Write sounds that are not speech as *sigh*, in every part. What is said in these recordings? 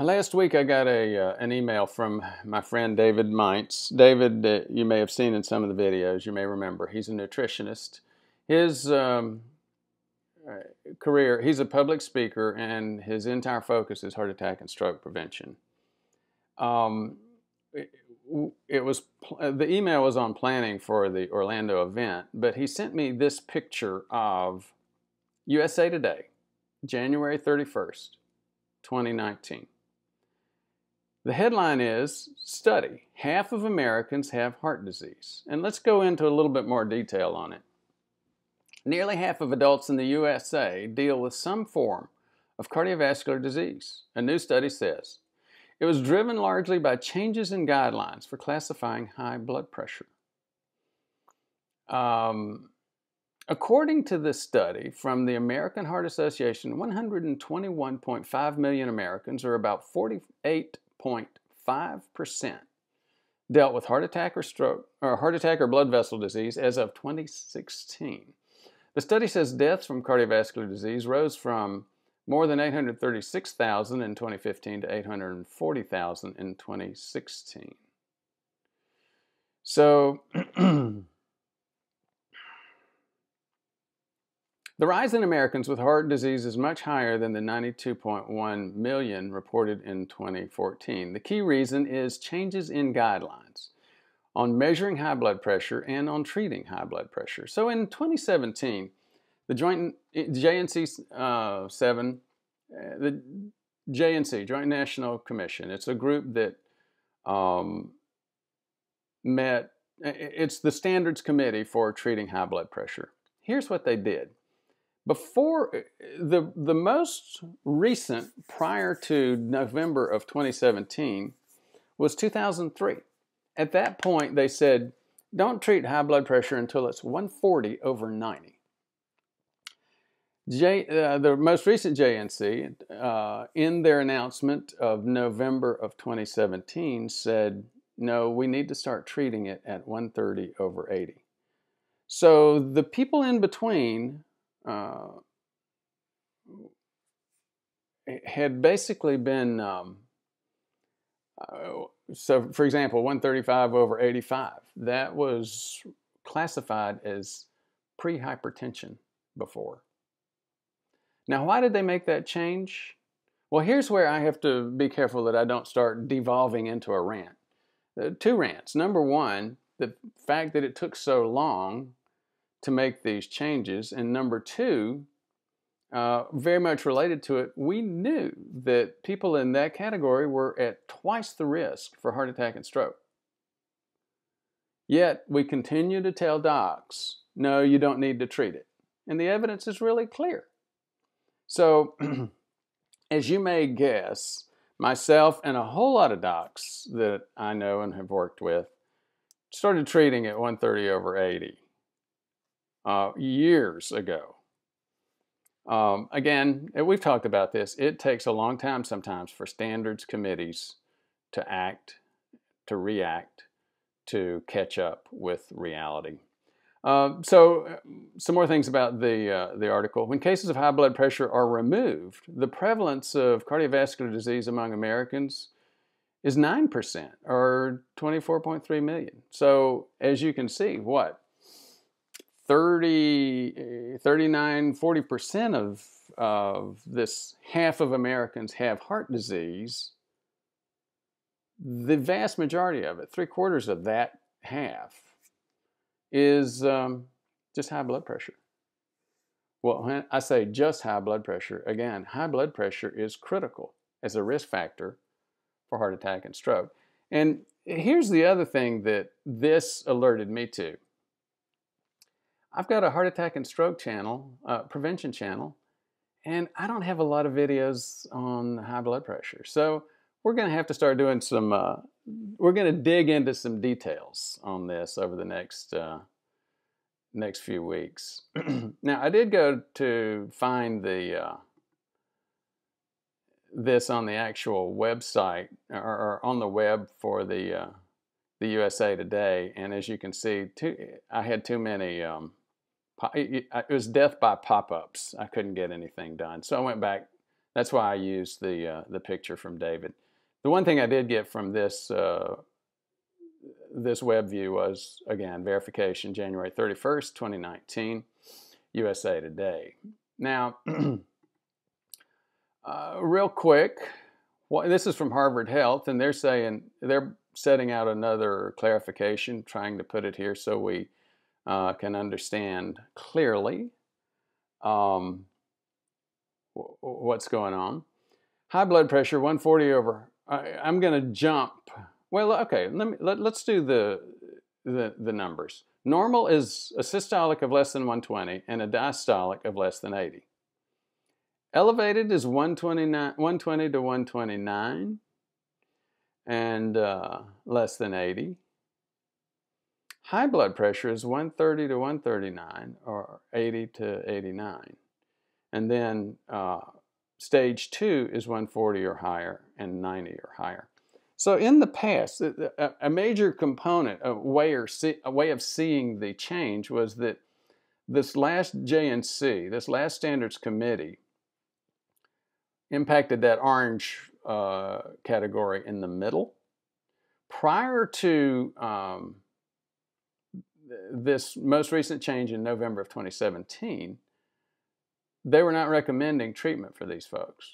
last week I got a uh, an email from my friend David Mintz. David, uh, you may have seen in some of the videos. You may remember he's a nutritionist. His um, uh, career, he's a public speaker, and his entire focus is heart attack and stroke prevention. Um, it, it was uh, the email was on planning for the Orlando event, but he sent me this picture of USA Today, January 31st, 2019. The headline is Study Half of Americans Have Heart Disease. And let's go into a little bit more detail on it. Nearly half of adults in the USA deal with some form of cardiovascular disease, a new study says. It was driven largely by changes in guidelines for classifying high blood pressure. Um, according to this study from the American Heart Association, 121.5 million Americans, or about 48.5%, dealt with heart attack or stroke or heart attack or blood vessel disease as of 2016. The study says deaths from cardiovascular disease rose from more than 836,000 in 2015 to 840,000 in 2016. So, *clears throat* the rise in Americans with heart disease is much higher than the 92.1 million reported in 2014. The key reason is changes in guidelines on measuring high blood pressure and on treating high blood pressure. So in 2017, the Joint JNC uh, 7, uh, the JNC, Joint National Commission, it's a group that um, met, it's the standards committee for treating high blood pressure. Here's what they did. Before uh, the, the most recent, prior to November of 2017, was 2003. At that point, they said, don't treat high blood pressure until it's 140 over 90. J, uh, the most recent JNC, uh, in their announcement of November of 2017, said, no, we need to start treating it at 130 over 80. So the people in between uh, had basically been, um, uh, so for example, 135 over 85, that was classified as pre hypertension before. Now, why did they make that change? Well, here's where I have to be careful that I don't start devolving into a rant. Uh, two rants. Number one, the fact that it took so long to make these changes. And number two, uh, very much related to it, we knew that people in that category were at twice the risk for heart attack and stroke. Yet we continue to tell docs, no, you don't need to treat it. And the evidence is really clear. So, *clears throat* as you may guess, myself and a whole lot of docs that I know and have worked with started treating at 130 over 80 uh, years ago. Um, again, we've talked about this. It takes a long time sometimes for standards committees to act, to react, to catch up with reality. Uh, so, some more things about the, uh, the article. When cases of high blood pressure are removed, the prevalence of cardiovascular disease among Americans is 9% or 24.3 million. So, as you can see, what? 30, 39, 40% of, of this half of Americans have heart disease. The vast majority of it, three quarters of that half, is um, just high blood pressure. Well, when I say just high blood pressure, again, high blood pressure is critical as a risk factor for heart attack and stroke. And here's the other thing that this alerted me to. I've got a heart attack and stroke channel, uh, prevention channel, and I don't have a lot of videos on high blood pressure. So we're going to have to start doing some uh, we're going to dig into some details on this over the next uh, next few weeks. *clears throat* now, I did go to find the uh, this on the actual website or, or on the web for the uh, the USA Today, and as you can see, too, I had too many. Um, it was death by pop-ups. I couldn't get anything done, so I went back That's why I used the uh, the picture from David. The one thing I did get from this uh, this web view was again verification January 31st, 2019, USA Today. Now, *clears throat* uh, real quick, well, this is from Harvard Health, and they're saying they're setting out another clarification, trying to put it here so we uh, can understand clearly um, what's going on. High blood pressure, 140 over. I, am going to jump. Well, okay, let me let, let's do the, the the numbers. Normal is a systolic of less than 120 and a diastolic of less than 80. Elevated is 129, 120 to 129 and uh, less than 80. High blood pressure is 130 to 139 or 80 to 89. And then uh, stage two is 140 or higher and 90 or higher. So in the past, a major component, a way, or see, a way of seeing the change was that this last JNC, this last standards committee, impacted that orange uh, category in the middle. Prior to um, this most recent change in November of 2017, they were not recommending treatment for these folks.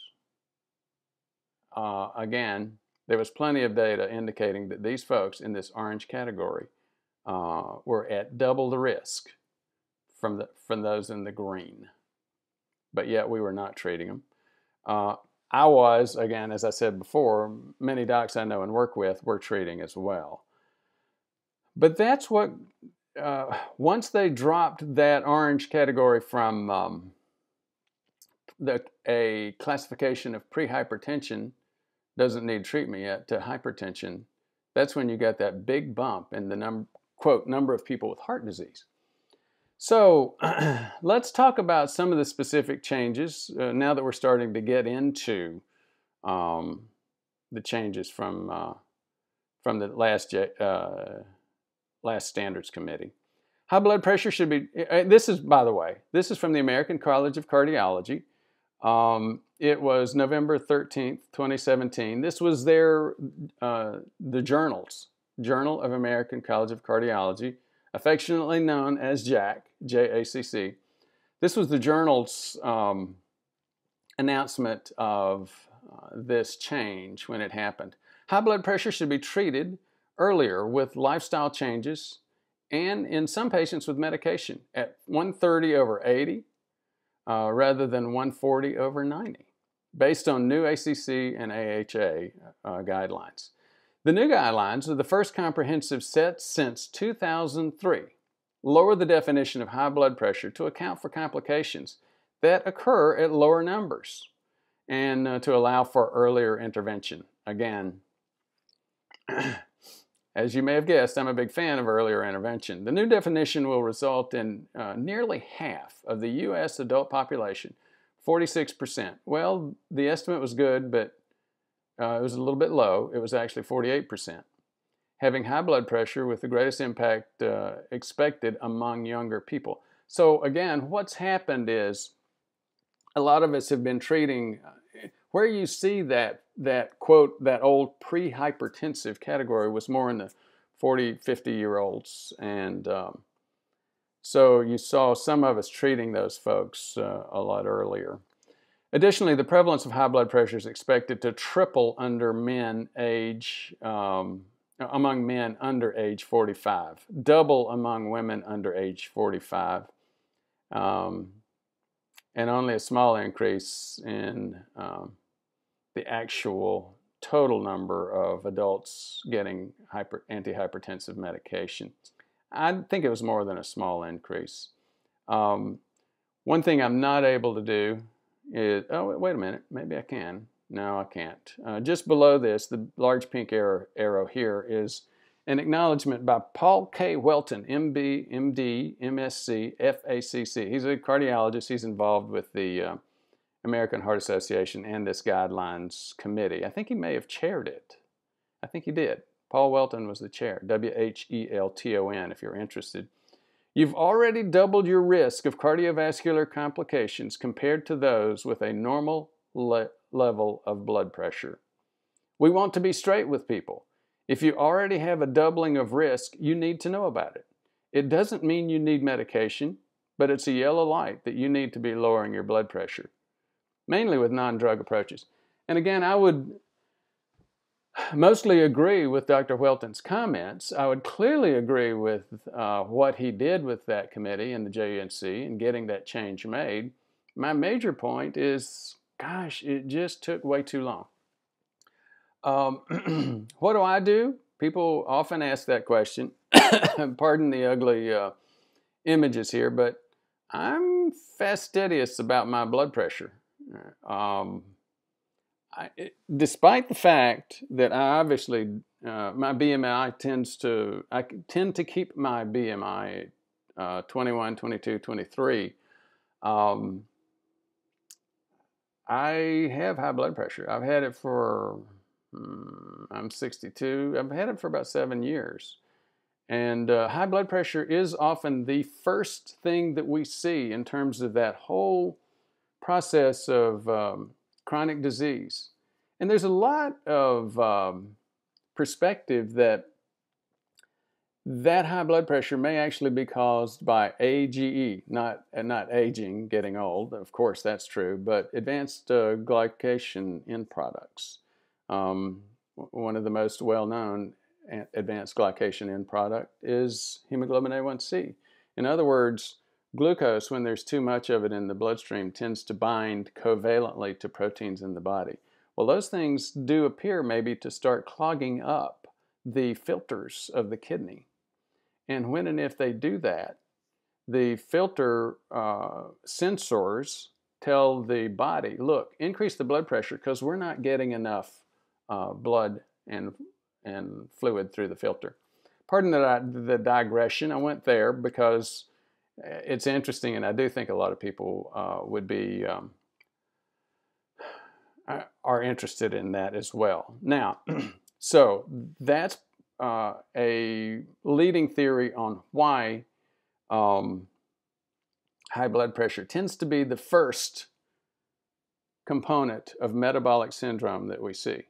Uh, again, there was plenty of data indicating that these folks in this orange category uh, were at double the risk from, the, from those in the green. But yet we were not treating them. Uh, I was, again, as I said before, many docs I know and work with were treating as well. But that's what, uh, once they dropped that orange category from um, the, a classification of prehypertension doesn't need treatment yet to hypertension, that's when you got that big bump in the number quote number of people with heart disease. So *clears throat* let's talk about some of the specific changes uh, now that we're starting to get into um, the changes from uh, from the last uh, last standards committee. High blood pressure should be. Uh, uh, this is, by the way, this is from the American College of Cardiology. Um, it was November 13th, 2017. This was their uh, the journals, Journal of American College of Cardiology affectionately known as JACC, J-A-C-C. This was the journal's um, announcement of uh, this change when it happened. High blood pressure should be treated earlier with lifestyle changes and in some patients with medication at 130 over 80 uh, rather than 140 over 90 based on new ACC and AHA uh, guidelines. The new guidelines are the first comprehensive set since 2003 lower the definition of high blood pressure to account for complications that occur at lower numbers and uh, to allow for earlier intervention. Again, *clears throat* as you may have guessed, I'm a big fan of earlier intervention. The new definition will result in uh, nearly half of the U.S. adult population, 46%. Well, the estimate was good, but uh, it was a little bit low. It was actually 48%. Having high blood pressure with the greatest impact uh, expected among younger people. So, again, what's happened is a lot of us have been treating uh, where you see that, that quote, that old pre hypertensive category was more in the 40, 50 year olds. And um, so you saw some of us treating those folks uh, a lot earlier. Additionally, the prevalence of high blood pressure is expected to triple under men age um, among men under age 45, double among women under age 45, um, and only a small increase in um, the actual total number of adults getting hyper, antihypertensive medication. I think it was more than a small increase. Um, one thing I'm not able to do is, oh, wait a minute, maybe I can. No, I can't. Uh, just below this, the large pink arrow, arrow here is an acknowledgement by Paul K. Whelton, MB, MD, MSc, FACC. He's a cardiologist. He's involved with the uh, American Heart Association and this guidelines committee. I think he may have chaired it. I think he did. Paul Whelton was the chair, W H E L T O N, if you're interested. You've already doubled your risk of cardiovascular complications compared to those with a normal le- level of blood pressure. We want to be straight with people. If you already have a doubling of risk, you need to know about it. It doesn't mean you need medication, but it's a yellow light that you need to be lowering your blood pressure, mainly with non drug approaches. And again, I would mostly agree with Dr. Whelton's comments. I would clearly agree with uh, what he did with that committee and the JNC and getting that change made. My major point is gosh, it just took way too long. Um, *clears throat* what do I do? People often ask that question. *coughs* Pardon the ugly uh, images here, but I'm fastidious about my blood pressure. Um, I, it, despite the fact that I obviously uh, my BMI tends to I tend to keep my BMI uh, 21, 22, 23. Um, I have high blood pressure. I've had it for um, I'm 62. I've had it for about seven years. And uh, high blood pressure is often the first thing that we see in terms of that whole process of um, chronic disease. And there's a lot of um, perspective that that high blood pressure may actually be caused by AGE, not not aging, getting old. Of course, that's true, but advanced uh, glycation end products. Um, one of the most well-known advanced glycation end product is hemoglobin A1C. In other words, Glucose, when there's too much of it in the bloodstream, tends to bind covalently to proteins in the body. Well, those things do appear maybe to start clogging up the filters of the kidney. And when and if they do that, the filter uh, sensors tell the body, look, increase the blood pressure because we're not getting enough uh, blood and, and fluid through the filter. Pardon the, the digression. I went there because it's interesting, and I do think a lot of people uh, would be um, are interested in that as well. Now, *clears throat* so that's uh, a leading theory on why um, high blood pressure tends to be the first component of metabolic syndrome that we see.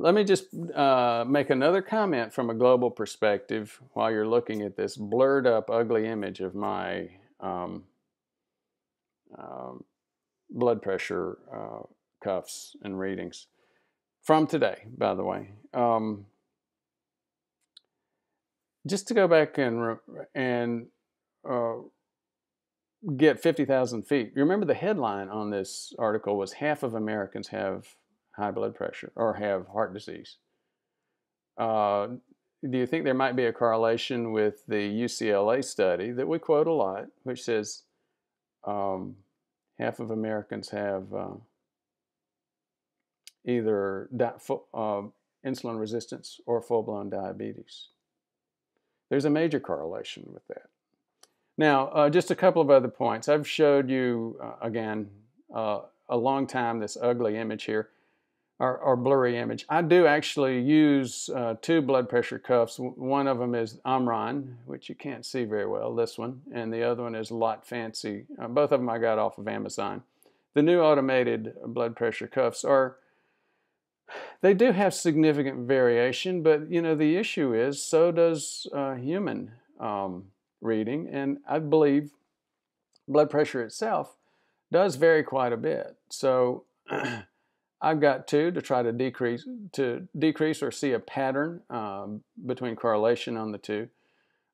Let me just uh, make another comment from a global perspective while you're looking at this blurred up, ugly image of my um, uh, blood pressure uh, cuffs and readings from today, by the way. Um, just to go back and and uh, get 50,000 feet. You remember the headline on this article was half of Americans have high blood pressure or have heart disease. Uh, do you think there might be a correlation with the UCLA study that we quote a lot, which says um, half of Americans have uh, either di- uh, insulin resistance or full blown diabetes? There's a major correlation with that. Now, uh, just a couple of other points. I've showed you, uh, again, uh, a long time this ugly image here or, or blurry image. I do actually use uh, two blood pressure cuffs. One of them is Omron, which you can't see very well, this one, and the other one is a LotFancy. Uh, both of them I got off of Amazon. The new automated blood pressure cuffs are they do have significant variation, but you know the issue is so does uh, human um, reading, and I believe blood pressure itself does vary quite a bit. So *clears throat* I've got two to try to decrease to decrease or see a pattern um, between correlation on the two.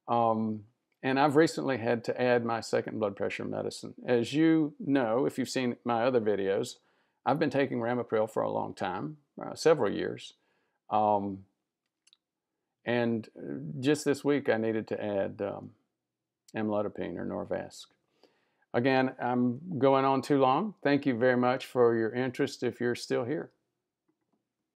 Um, and I've recently had to add my second blood pressure medicine. As you know, if you've seen my other videos, I've been taking Ramipril for a long time, uh, several years. Um, and uh, just this week, I needed to add um, amlodipine or Norvasc. Again, I'm going on too long. Thank you very much for your interest if you're still here.